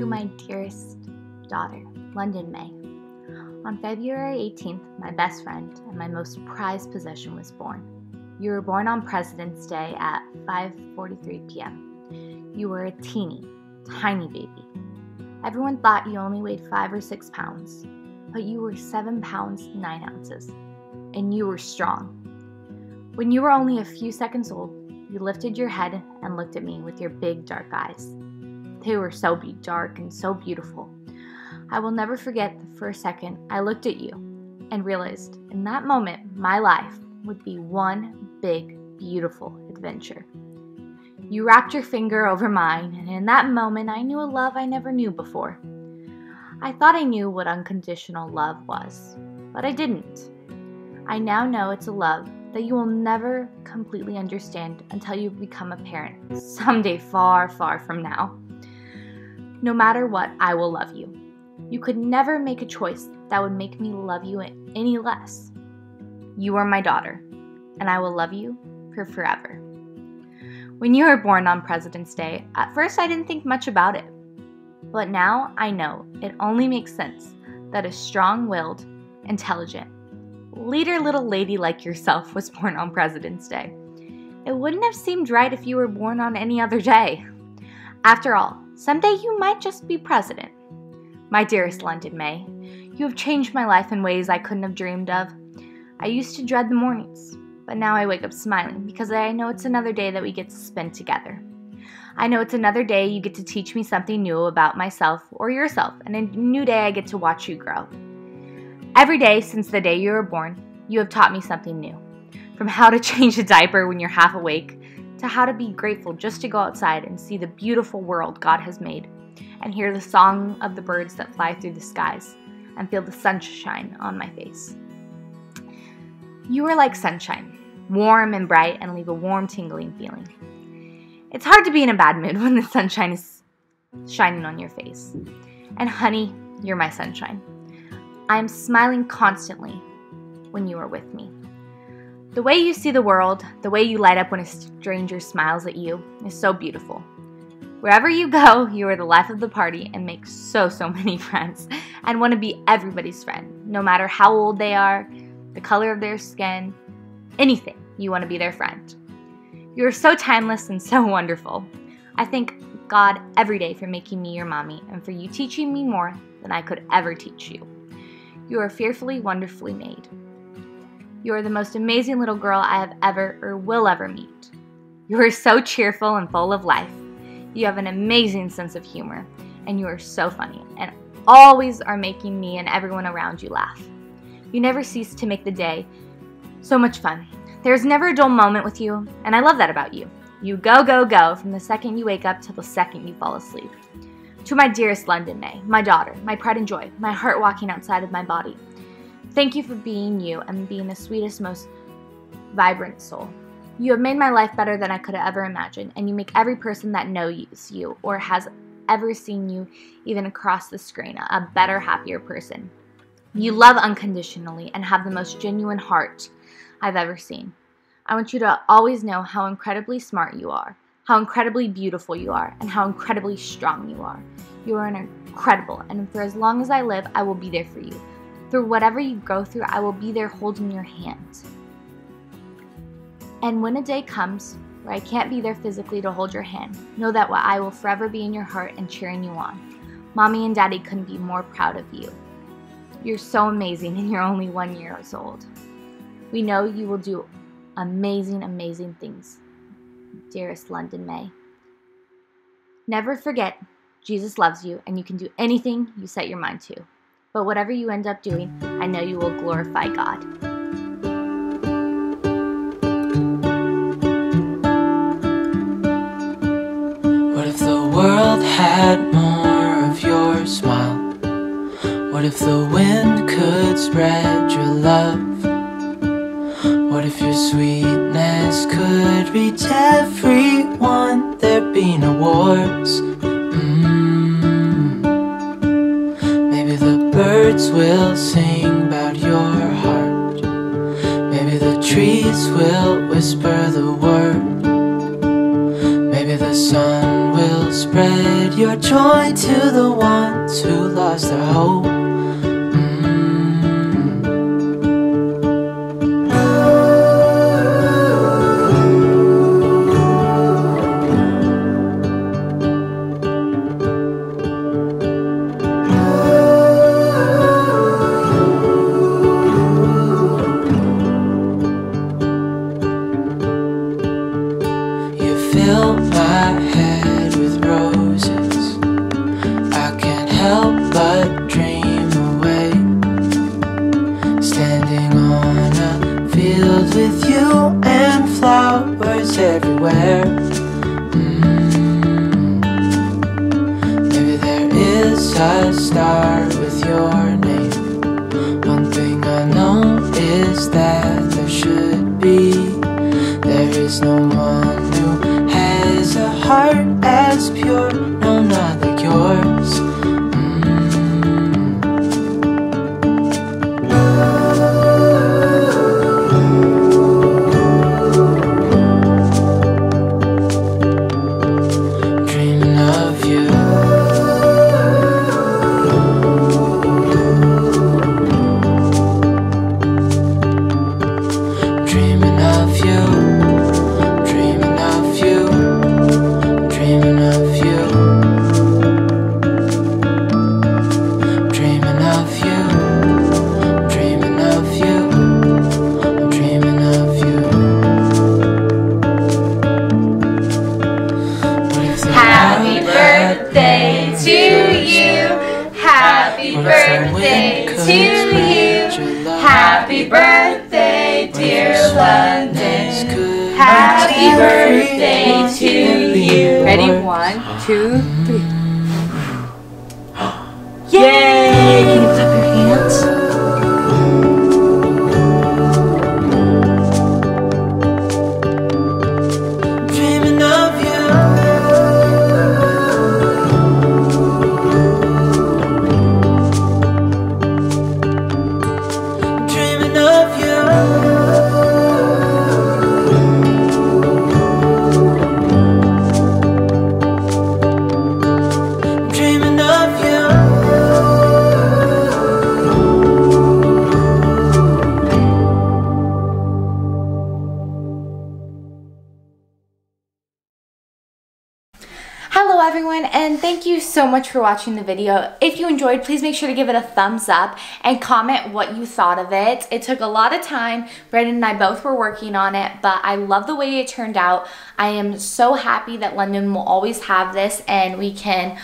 To my dearest daughter, Londyn May. On February 18th, my best friend and my most prized possession was born. You were born on President's Day at 5:43 p.m. You were a teeny, tiny baby. Everyone thought you only weighed 5 or 6 pounds, but you were 7 pounds 9 ounces, and you were strong. When you were only a few seconds old, you lifted your head and looked at me with your big dark eyes. They were so big, dark and so beautiful. I will never forget the first second I looked at you and realized in that moment my life would be one big, beautiful adventure. You wrapped your finger over mine, and in that moment I knew a love I never knew before. I thought I knew what unconditional love was, but I didn't. I now know it's a love that you will never completely understand until you become a parent, someday far, far from now. No matter what, I will love you. You could never make a choice that would make me love you any less. You are my daughter, and I will love you for forever. When you were born on President's Day, at first I didn't think much about it. But now I know it only makes sense that a strong willed, intelligent, leader little lady like yourself was born on President's Day. It wouldn't have seemed right if you were born on any other day. After all, someday you might just be president. My dearest Londyn May, you have changed my life in ways I couldn't have dreamed of. I used to dread the mornings, but now I wake up smiling because I know it's another day that we get to spend together. I know it's another day you get to teach me something new about myself or yourself, and a new day I get to watch you grow. Every day since the day you were born, you have taught me something new. From how to change a diaper when you're half awake, to how to be grateful just to go outside and see the beautiful world God has made, and hear the song of the birds that fly through the skies, and feel the sunshine on my face. You are like sunshine, warm and bright, and leave a warm, tingling feeling. It's hard to be in a bad mood when the sunshine is shining on your face. And honey, you're my sunshine. I am smiling constantly when you are with me. The way you see the world, the way you light up when a stranger smiles at you, is so beautiful. Wherever you go, you are the life of the party and make so, so many friends and want to be everybody's friend, no matter how old they are, the color of their skin, anything, you want to be their friend. You are so timeless and so wonderful. I thank God every day for making me your mommy and for you teaching me more than I could ever teach you. You are fearfully, wonderfully made. You are the most amazing little girl I have ever or will ever meet. You are so cheerful and full of life. You have an amazing sense of humor, and you are so funny, and always are making me and everyone around you laugh. You never cease to make the day so much fun. There's never a dull moment with you, and I love that about you. You go, go, go from the second you wake up till the second you fall asleep. To my dearest Londyn May, my daughter, my pride and joy, my heart walking outside of my body. Thank you for being you and being the sweetest, most vibrant soul. You have made my life better than I could have ever imagined, and you make every person that knows you or has ever seen you, even across the screen, a better, happier person. You love unconditionally and have the most genuine heart I've ever seen. I want you to always know how incredibly smart you are, how incredibly beautiful you are, and how incredibly strong you are. You are incredible, and for as long as I live, I will be there for you. Through whatever you go through, I will be there holding your hand. And when a day comes where I can't be there physically to hold your hand, know that I will forever be in your heart and cheering you on. Mommy and Daddy couldn't be more proud of you. You're so amazing, and you're only one year old. We know you will do amazing, amazing things dearest Londyn May. Never forget, Jesus loves you and you can do anything you set your mind to. But whatever you end up doing, I know you will glorify God. What if the world had more of your smile? What if the wind could spread your love? What if your sweetness could reach everyone? There'd be no wars. Birds will sing about your heart. Maybe the trees will whisper the word. Maybe the sun will spread your joy to the ones who lost their hope. My head with roses. I can't help but dream away. Standing on a field with you and flowers everywhere. Mm. Maybe there is a star with your name. One thing I know is that there should be. There is no birthday to you. spread your love? Happy birthday, What if dear your sadness Londyn. Happy birthday to you. Ready? One, two, three. Hello everyone and thank you so much for watching the video. If you enjoyed, please make sure to give it a thumbs up and comment what you thought of it. It took a lot of time. Brandon and I both were working on it, but I love the way it turned out. I am so happy that Londyn will always have this and we can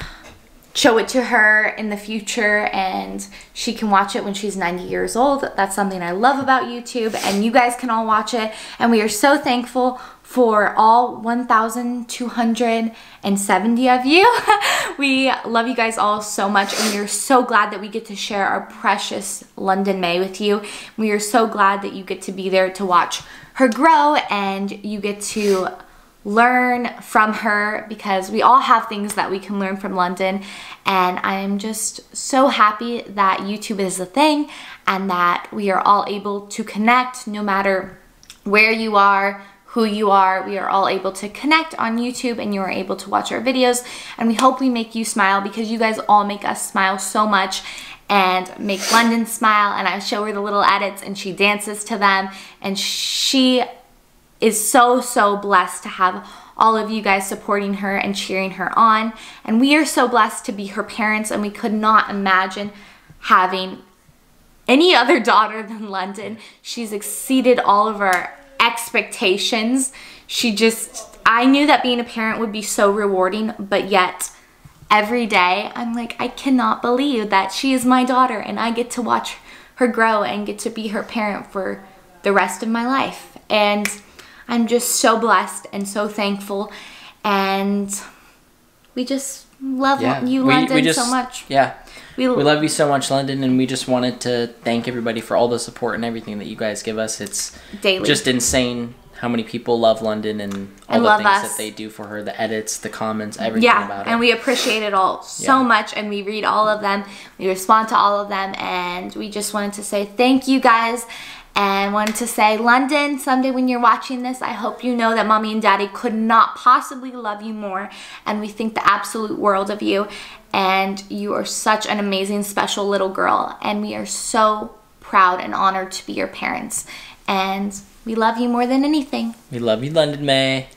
show it to her in the future and she can watch it when she's 90 years old. That's something I love about YouTube and you guys can all watch it and we are so thankful for all 1,270 of you. we love you guys all so much and we are so glad that we get to share our precious Londyn May with you. We are so glad that you get to be there to watch her grow and you get to learn from her because we all have things that we can learn from Londyn. And I am just so happy that YouTube is a thing and that we are all able to connect no matter where you are, who you are. We are all able to connect on YouTube and you are able to watch our videos. And we hope we make you smile because you guys all make us smile so much and make Londyn smile. And I show her the little edits and she dances to them. And she is so, so blessed to have all of you guys supporting her and cheering her on. And we are so blessed to be her parents, and we could not imagine having any other daughter than Londyn. She's exceeded all of our expectations. She just, I knew that being a parent would be so rewarding, but yet every day I'm like, I cannot believe that she is my daughter and I get to watch her grow and get to be her parent for the rest of my life. And I'm just so blessed and so thankful. And we just love Yeah, you, we- we Londyn, just- so much. Yeah. We, We love you so much, Londyn, and we just wanted to thank everybody for all the support and everything that you guys give us. It's daily. just insane how many people love Londyn and all And the things us. that they do for her, the edits, the comments, everything yeah, about it. and we appreciate it all so Yeah. much, and we read all of them. We respond to all of them, and we just wanted to say thank you guys. And wanted to say, Londyn, someday when you're watching this, I hope you know that mommy and daddy could not possibly love you more. And we think the absolute world of you. And you are such an amazing, special little girl. And we are so proud and honored to be your parents. And we love you more than anything. We love you, Londyn May.